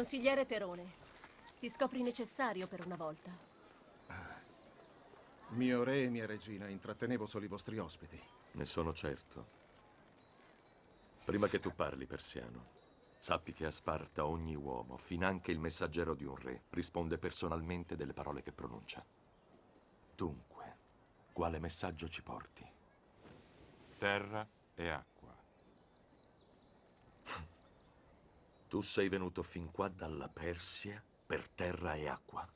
Consigliere Terone, ti scopri necessario per una volta. Mio re e mia regina, intrattenevo solo i vostri ospiti. Ne sono certo. Prima che tu parli, persiano, sappi che a Sparta ogni uomo, finanche il messaggero di un re, risponde personalmente delle parole che pronuncia. Dunque, quale messaggio ci porti? Terra e acqua. Tu sei venuto fin qua dalla Persia per terra e acqua.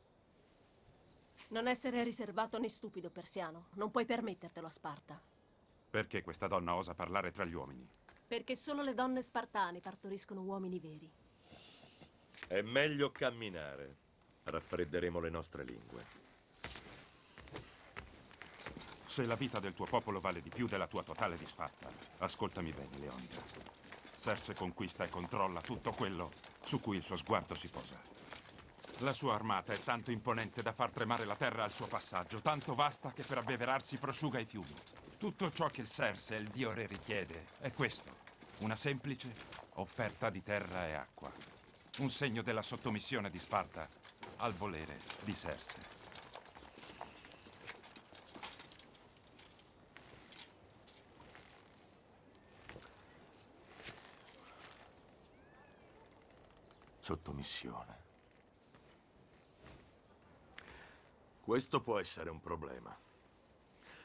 Non essere riservato né stupido, persiano. Non puoi permettertelo a Sparta. Perché questa donna osa parlare tra gli uomini? Perché solo le donne spartane partoriscono uomini veri. È meglio camminare. Raffredderemo le nostre lingue. Se la vita del tuo popolo vale di più della tua totale disfatta, ascoltami bene, Leonida. Serse conquista e controlla tutto quello su cui il suo sguardo si posa. La sua armata è tanto imponente da far tremare la terra al suo passaggio, tanto vasta che per abbeverarsi prosciuga i fiumi. Tutto ciò che il Serse, il dio re, richiede è questo, una semplice offerta di terra e acqua. Un segno della sottomissione di Sparta al volere di Serse. Sottomissione. Questo può essere un problema.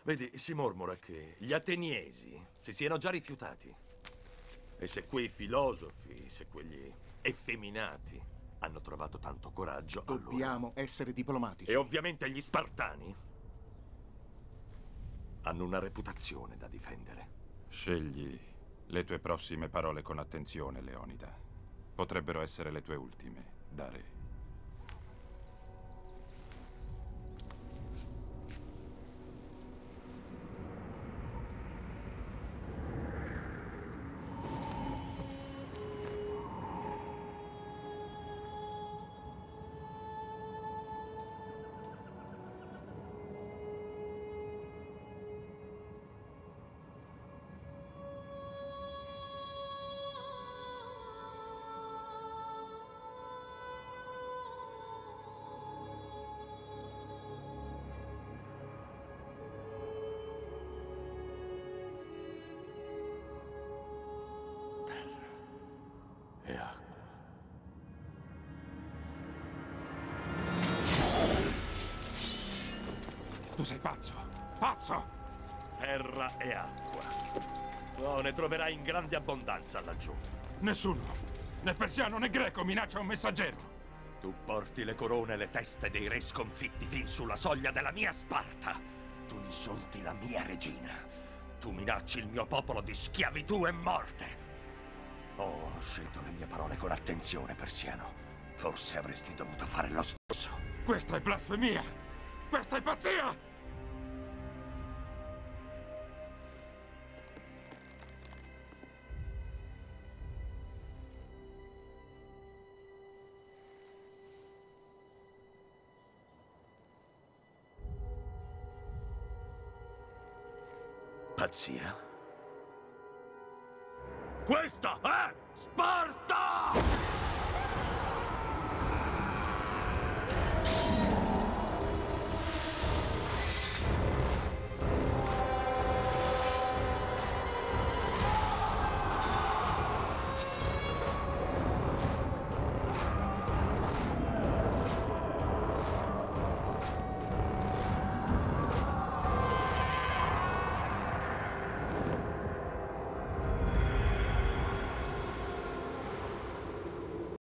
Vedi, si mormora che gli ateniesi si siano già rifiutati. E se quei filosofi, se quegli effeminati hanno trovato tanto coraggio, Dobbiamo essere diplomatici. E ovviamente gli spartani hanno una reputazione da difendere. Scegli le tue prossime parole con attenzione, Leonida. Potrebbero essere le tue ultime, da Tu sei pazzo! Pazzo! Terra e acqua. Oh, ne troverai in grande abbondanza laggiù. Nessuno, né persiano né greco, minaccia un messaggero. Tu porti le corone e le teste dei re sconfitti fin sulla soglia della mia Sparta. Tu insulti la mia regina. Tu minacci il mio popolo di schiavitù e morte. Oh, ho scelto le mie parole con attenzione, persiano. Forse avresti dovuto fare lo stesso. Questa è blasfemia! Questa è pazzia! Pazzia? Questa è Sparta!